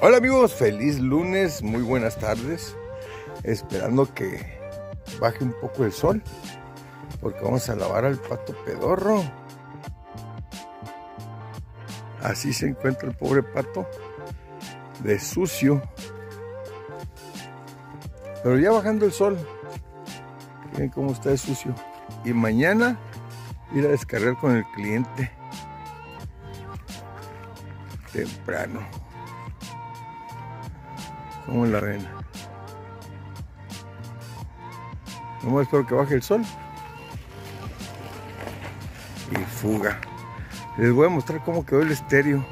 Hola amigos, feliz lunes, muy buenas tardes. Esperando que baje un poco el sol, porque vamos a lavar al pato pedorro. Así se encuentra el pobre pato, de sucio. Pero ya bajando el sol, miren cómo está de sucio. Y mañana ir a descargar con el cliente temprano. Como en la arena. Nomás espero que baje el sol. Y fuga. Les voy a mostrar cómo quedó el estéreo.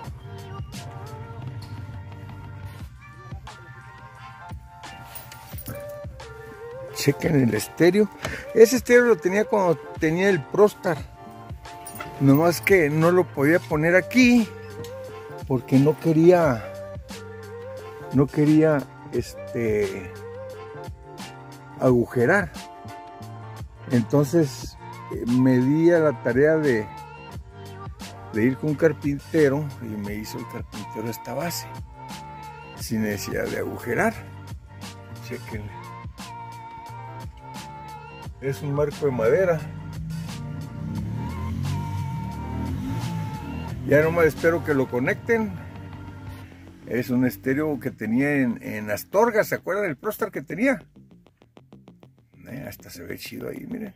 Chequen el estéreo. Ese estéreo lo tenía cuando tenía el Prostar. Nomás que no lo podía poner aquí porque no quería no quería este agujerar. Entonces me di a la tarea de de ir con un carpintero y me hizo el carpintero esta base sin necesidad de agujerar. Chequenle. Es un marco de madera. Ya nomás espero que lo conecten. Es un estéreo que tenía en, Astorga, ¿se acuerdan del Prostar que tenía? Eh, hasta se ve chido ahí, miren.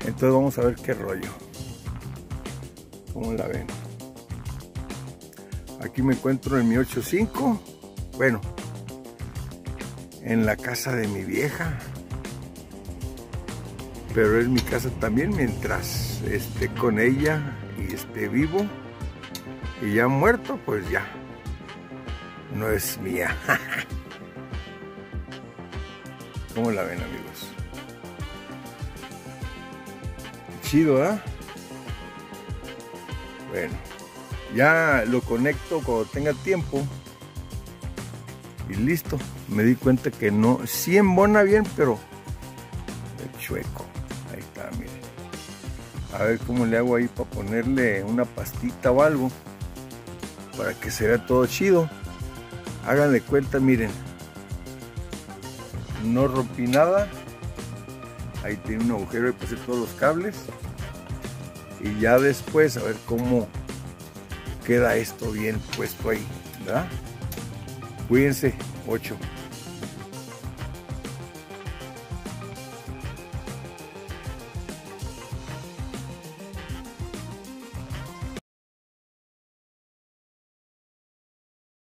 Entonces vamos a ver qué rollo. ¿Cómo la ven? Aquí me encuentro en mi 85. Bueno, en la casa de mi vieja pero es mi casa también mientras esté con ella y esté vivo y ya muerto, pues ya no es mía. ¿Cómo la ven amigos? Chido, ¿ah? Bueno, ya lo conecto cuando tenga tiempo y listo. Me di cuenta que no, sí embona bien, pero chueco. A ver cómo le hago ahí para ponerle una pastita o algo. Para que se vea todo chido. Háganle cuenta, miren. No rompí nada. Ahí tiene un agujero y puse todos los cables. Y ya después a ver cómo queda esto bien puesto ahí. ¿Verdad? Cuídense. 8.